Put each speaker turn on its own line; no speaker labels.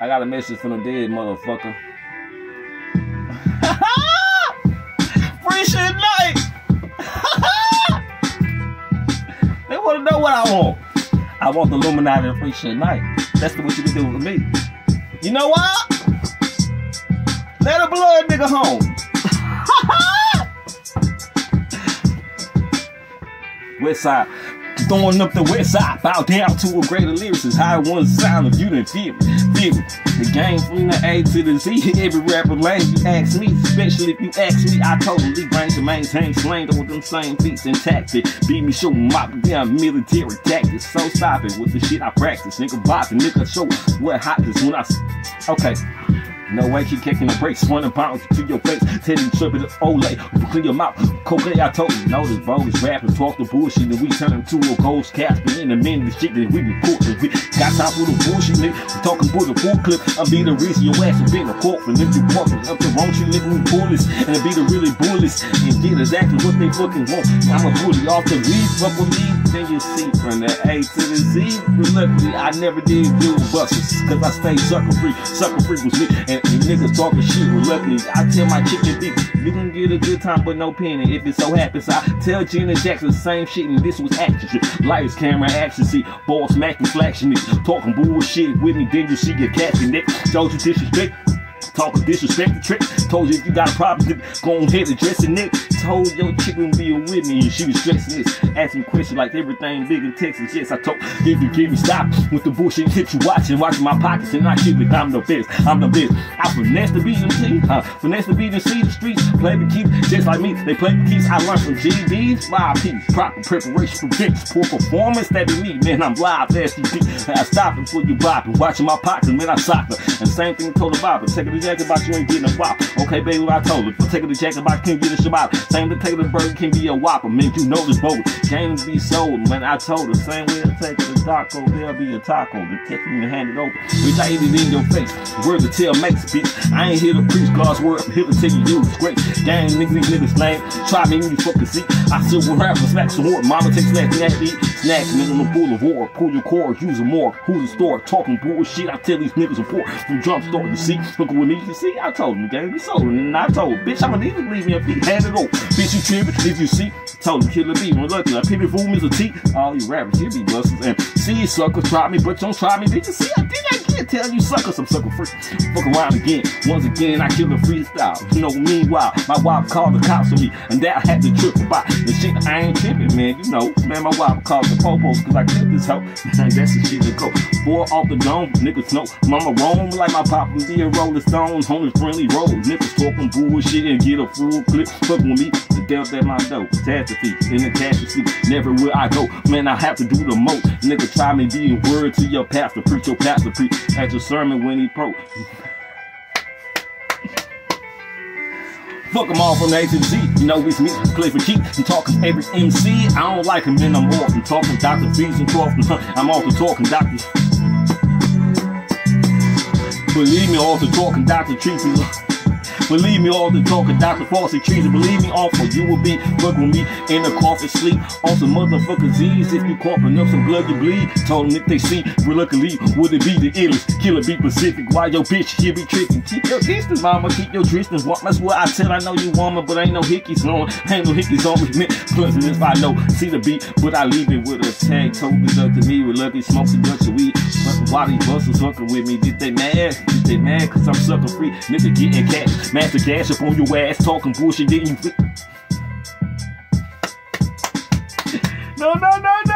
I got a message from the dead motherfucker. Free shit night. they want to know what I want. I want the Illuminati free shit night. That's what you can do with me. You know what? Let a blood nigga home. West side. Throwing up the west side, bow down to a greater lyricist. High one sound if you didn't feel it. Feel it. The game from the A to the Z. Every rapper lane you ask me, especially if you ask me, I totally bring to maintain slang with them same beats and tactics. Beat me, show my damn military tactics. So stop it with the shit I practice. Nigga bopping, nigga show what hot is when I. Okay. No way, keep kicking the brakes, pounds to your face, you tripping the Olay, clean your mouth. Cocaine, I told you, know this bogus rappers talk the bullshit, and we turn into a ghost casket in a minute, the shit that we reporting. We got time for the bullshit, nigga. We talking for the full clip. I be the reason your ass is being a corpse, and if you walking up the wrong shit, nigga, we bullets, and it be the really bullets, and get exactly what they fucking want. I'm a bully off the weed, fuck with me, then you see from the A to the Z. Reluctantly, I never did do buses, cause I stay sucker free. Sucker free was me, and, and niggas talking shit reluctantly. I tell my chicken dick, you can get a good time, but no penny. If it so happens, I tell Gina Jackson the same shit, and this was action shit. Lights, camera, action, see, ball smacking, flashing it, talking bullshit with me, then you see your catching it. Told you disrespect. Talking disrespect the trick. Told you if you got a problem, go ahead address it, Told your chick wouldn't be with me and she was stressing this. Asking questions like everything big in Texas. Yes, I told give you give me stop with the bullshit tips you watching, watching my pockets and I keep it. I'm the best. I'm the best. I finesse the beat and see, uh, finesse the see the streets. Play the keys just like me. They play the keys. I learned from GBs. Five piece. Proper preparation for dicks. Poor performance. That be me, man. I'm live. STP. I stop before you bopping. Watching my pockets, man. I sock her. And same thing told the bopper. Take the jacket box, you ain't getting a whop. Okay, baby, I told her. Taking the jacket box, can't get a shabbat. Same to take the burger can be a whopper. Man, you know this boat. Games be sold, man. I told her. Same way I take the taco, there'll be a taco. The catch me and hand it over. Bitch, I eat it in your face. Word to tell makes bitch. I ain't here to preach God's word. I'm here to tell you you was great. Gang niggas, niggas lame. Try me you fucking see. I still will rap and smack some more. Mama takes snack, snack, eat. Snack me on the boulevard. Pull your cord, use a more. Who's the store? Talking bullshit. I tell these niggas report from jump start. You see, look with me. You see, I told them, gang, be sold. And I told, bitch, I'ma need to leave me a feet. Hand it over. Bitch, you tripping. If you see, told him, killer B. When lucky, I pity fool me a T. All you rappers, you be busters. And see, you, suckers try me, but don't try me. Bitch, you see, I did. Tell you suckers, I'm sucker free. Fuck around again. Once again, I kill the freestyle. You know, meanwhile, my wife called the cops on me. And that I had to trip about. The shit, I ain't tripping, man. You know, man, my wife called the popos because I killed this hoe. That's the shit that go. Four off the dome, niggas know. Mama roam like my pop and be a rolling stone. Homeless friendly road. Niggas talking bullshit and get a full clip. Fuck with me. The death at my door. Catastrophe in the catastrophe. Never will I go. Man, I have to do the most. Nigga, try me being word to your pastor. Preach your pastor. Preach your sermon when he pro. Fuck them all from A to Z. You know it's me, for cheap. I'm talking every MC. I don't like him, then I'm off. I'm talking Dr. Fees and 12. I'm off the talking Dr. Believe me, the talking Dr. Treaty. Believe me, all the talk of Dr. Falsey treason. Believe me, awful. You will be fucking with me in the coffin sleep. On some motherfucking Z's. If you coughing up some blood, you bleed. Told them if they see, reluctantly, would it be the illest? Killer be Pacific. Why your bitch here be tripping? Keep your distance, mama. Keep your distance. What? That's what I tell. I know you woman, but ain't no hickeys on. Ain't no hickeys on with me. Plus, if I know, see the beat, but I leave it with a tag. Told it up to me. Reluctant, smokes a bunch of weed. But why these busters fucking with me? Did they mad? Did they mad? Cause I'm sucker free. Nigga getting cash. Master cash up on your ass. Talking bullshit. No, no, no, no.